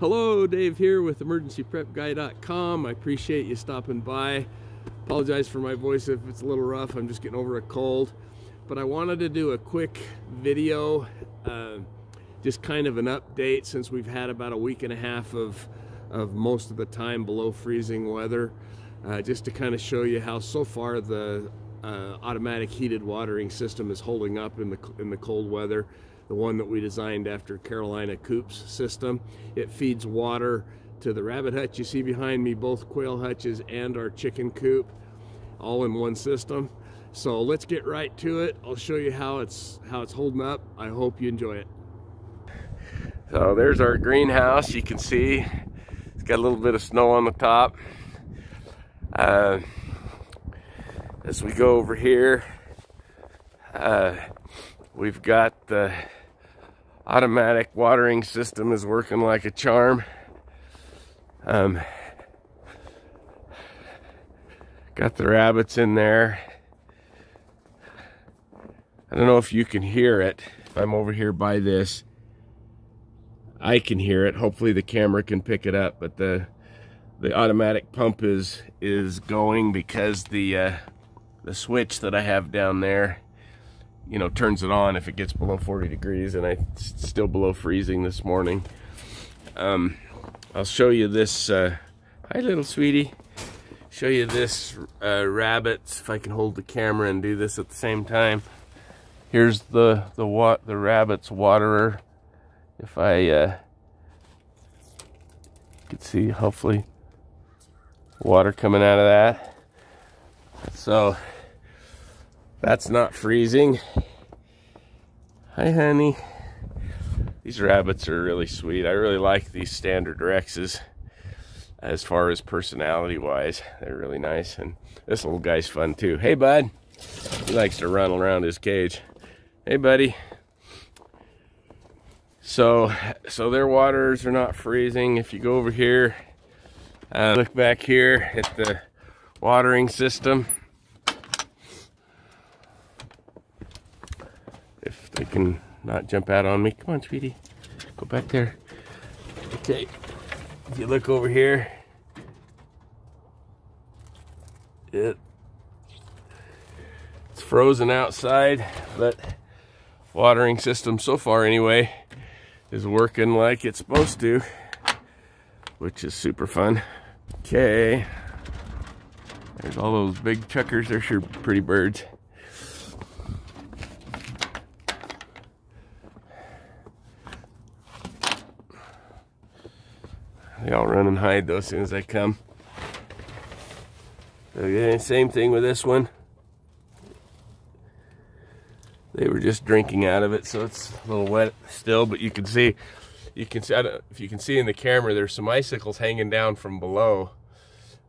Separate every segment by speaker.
Speaker 1: Hello, Dave here with emergencyprepguy.com. I appreciate you stopping by. Apologize for my voice if it's a little rough. I'm just getting over a cold. But I wanted to do a quick video, uh, just kind of an update since we've had about a week and a half of, of most of the time below freezing weather. Uh, just to kind of show you how so far the uh, automatic heated watering system is holding up in the, in the cold weather the one that we designed after Carolina Coops system. It feeds water to the rabbit hutch you see behind me, both quail hutches and our chicken coop, all in one system. So let's get right to it. I'll show you how it's how it's holding up. I hope you enjoy it. So there's our greenhouse. You can see it's got a little bit of snow on the top. Uh, as we go over here, uh, we've got the automatic watering system is working like a charm. Um, got the rabbits in there. I don't know if you can hear it. If I'm over here by this, I can hear it. Hopefully the camera can pick it up, but the the automatic pump is is going because the uh, the switch that I have down there you know, turns it on if it gets below 40 degrees and I still below freezing this morning. Um, I'll show you this, uh, hi little sweetie, show you this uh, rabbit, if I can hold the camera and do this at the same time. Here's the, the, what the rabbit's waterer. If I, uh, can see hopefully water coming out of that. So that's not freezing. Hi, honey. These rabbits are really sweet. I really like these standard Rexes as far as personality wise. They're really nice. And this little guy's fun too. Hey, bud. He likes to run around his cage. Hey, buddy. So, so their waters are not freezing. If you go over here, uh, look back here at the watering system. Can not jump out on me. Come on, sweetie. Go back there. Okay. If you look over here, it it's frozen outside, but watering system so far anyway is working like it's supposed to, which is super fun. Okay. There's all those big chukars. They're sure pretty birds. They all run and hide though as soon as I come. Okay, same thing with this one. They were just drinking out of it, so it's a little wet still, but you can see, you can see, if you can see in the camera, there's some icicles hanging down from below,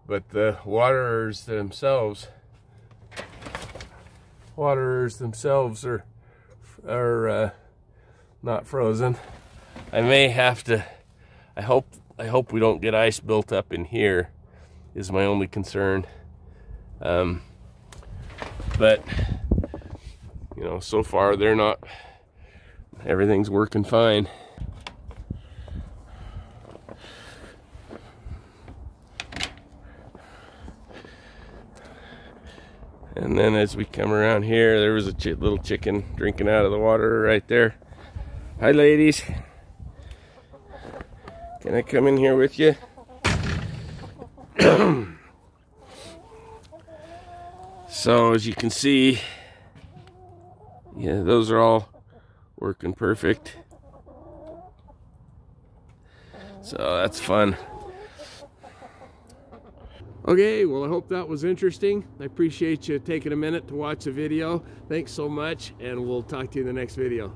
Speaker 1: but the waterers themselves, waterers themselves are, are uh, not frozen. I may have to, I hope I hope we don't get ice built up in here is my only concern. Um, but, you know, so far they're not, everything's working fine. And then as we come around here, there was a ch little chicken drinking out of the water right there. Hi, ladies. Can I come in here with you? so as you can see, yeah, those are all working perfect. So that's fun. Okay, well I hope that was interesting. I appreciate you taking a minute to watch the video. Thanks so much and we'll talk to you in the next video.